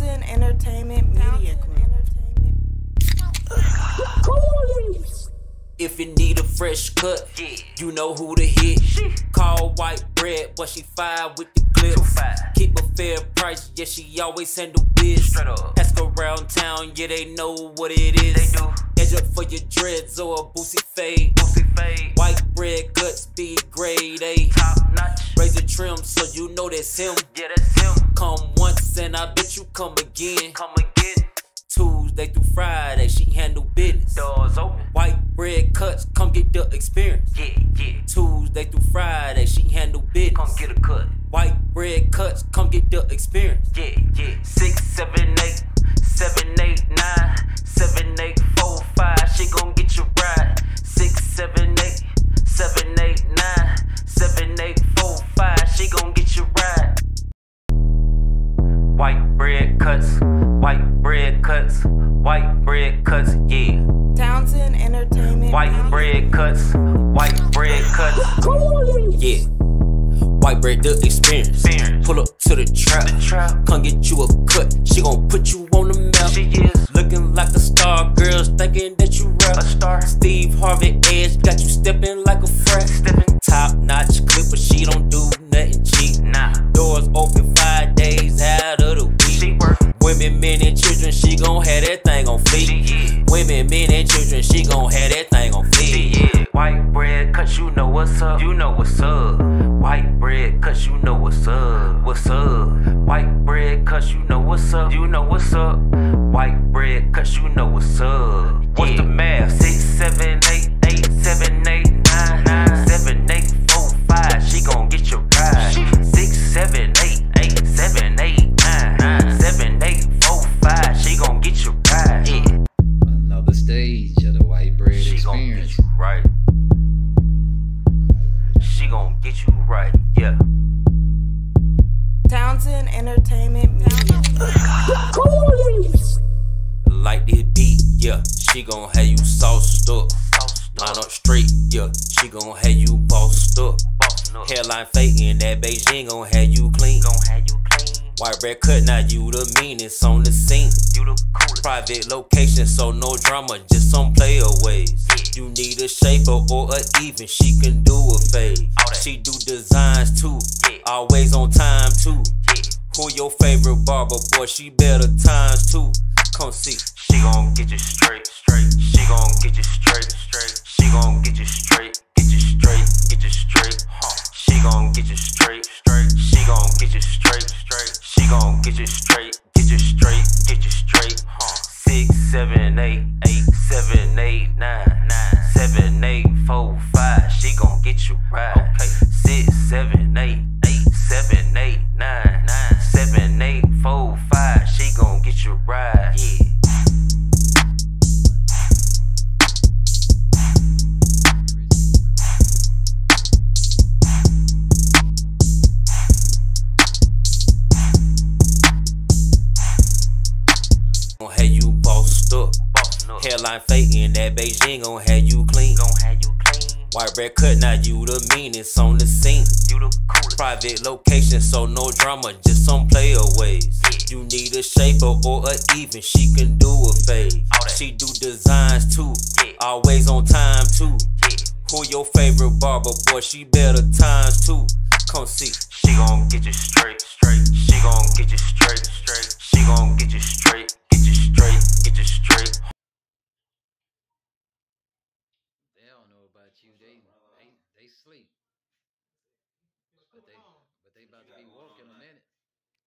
Townsend Entertainment Media Group. If you need a fresh cut, you know who to hit. Call white bread, but she fire with the clips. Keep a fair price, yeah, she always handle biz. Ask around town, yeah, they know what it is. They do. Edge up for your dreads or a boosie fade. Boosie fade, White bread, gut speed, grade A. top notch. Razor trim, so you know that's him. Yeah, that's him. Come once and I bet you come again. Come again. Tuesday through Friday, she handle business. Doors open. White bread cuts, come get the experience. Yeah, yeah. Tuesday through Friday, she handle business. Come get a cut. White bread cuts, come get the experience. Yeah, yeah. Six, seven, eight, seven, eight, nine, seven, eight, four, five. She gon' get you cuts, white bread cuts, white bread cuts, yeah. Townsend Entertainment White Media bread cuts, white bread cuts. Yeah. White bread the experience. Experience. Pull up to the trap. The trap. Come get you a cut. She gon' put you on the map. She is Looking like a star, girls thinking that you rap. a star. Steve Harvey Edge got you stepping like a frat. Stepping. Top notch children, she gon' have that thing on fleek. Women, men, and children, she gon' have that thing on fleek. White bread cuts, you know what's up. You know what's up. White bread cuts, you know what's up. What's up? White bread cuts, you know what's up. You know what's up. White bread cuts, you know what's up. What's the math? Of the white bread She gon' experience. get you right. She gon' get you right, yeah. Townsend Entertainment Media Like this beat, yeah. She gon' have you sauced up. Line up straight, yeah. She gon' have you bossed up. Bossing up. Hairline faking, that Beijing gon' have you clean. Gon' have you clean. White bread cut, now you the meanest on the scene. You the coolest. Private location, so no drama, just some playaways. You need a shaper or a even, she can do a fade. She do designs too, Yeah. always on time too. Yeah. Who your favorite barber, boy? She better times too. Come see. She gon' get you straight, straight. She gon' get you straight, straight. She gon' get you straight, get you straight, seven, eight, eight, seven, eight, nine, nine, seven, eight, four, five. She gon' get you right. Okay. Six, seven, eight, Hairline faking, that Beijing gon' have you clean. Gon' have you clean. White bread cut, now you the meanest on the scene. You the coolest. Private location, so no drama, just some playaways. Yeah. You need a shaper or a even, she can do a fade. She do designs too, Yeah. always on time too. Yeah. Who your favorite barber, boy? She better times too. Come see. She gon' get you straight, straight. She gon' get you straight, straight. She gon' about you. They they they sleep. But they but they about to be woke in a minute.